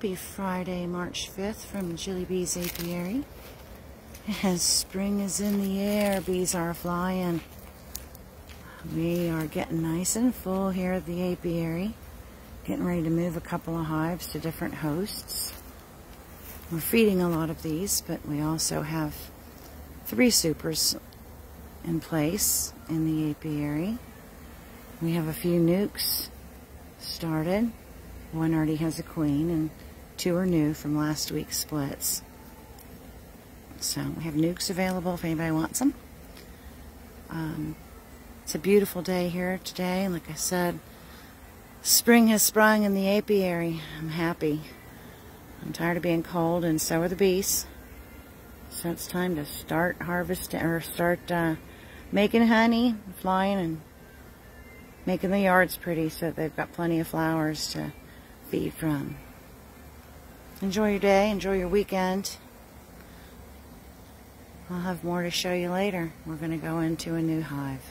Happy Friday, March 5th from Jillibees Apiary. As spring is in the air, bees are flying. We are getting nice and full here at the apiary. Getting ready to move a couple of hives to different hosts. We're feeding a lot of these, but we also have three supers in place in the apiary. We have a few nukes started. One already has a queen, and two are new from last week's splits. So we have nukes available if anybody wants them. Um, it's a beautiful day here today. Like I said, spring has sprung in the apiary. I'm happy. I'm tired of being cold, and so are the bees. So it's time to start harvesting, or start uh, making honey, flying, and making the yards pretty so they've got plenty of flowers to feed from. Enjoy your day, enjoy your weekend. I'll have more to show you later. We're going to go into a new hive.